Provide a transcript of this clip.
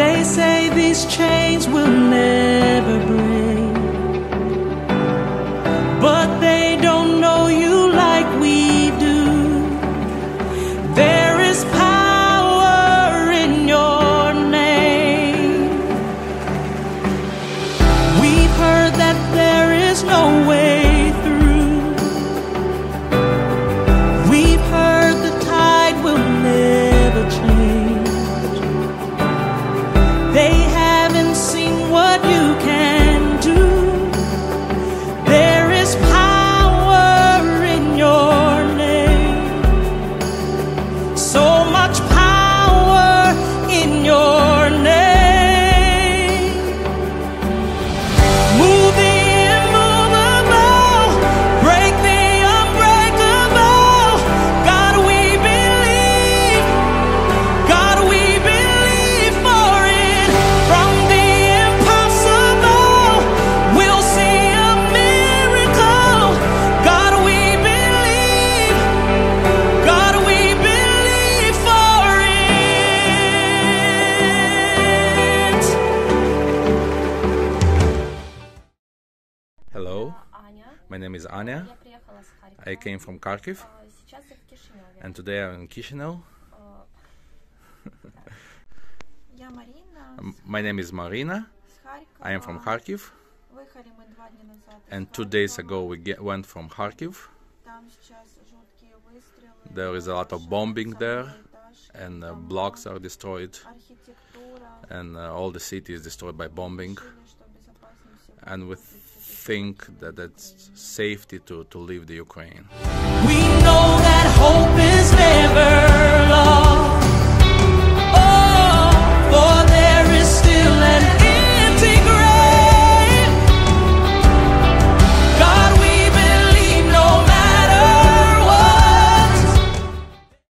They say these chains will never break. But they don't know you like we do. There is power in your name. We've heard that there is no way. name is Anya. I came from Kharkiv. And today I'm in Kishinev. My name is Marina. I am from Kharkiv. And two days ago we get, went from Kharkiv. There is a lot of bombing there, and uh, blocks are destroyed, and uh, all the city is destroyed by bombing. And with think that it's safety to, to leave the Ukraine. We know that hope is never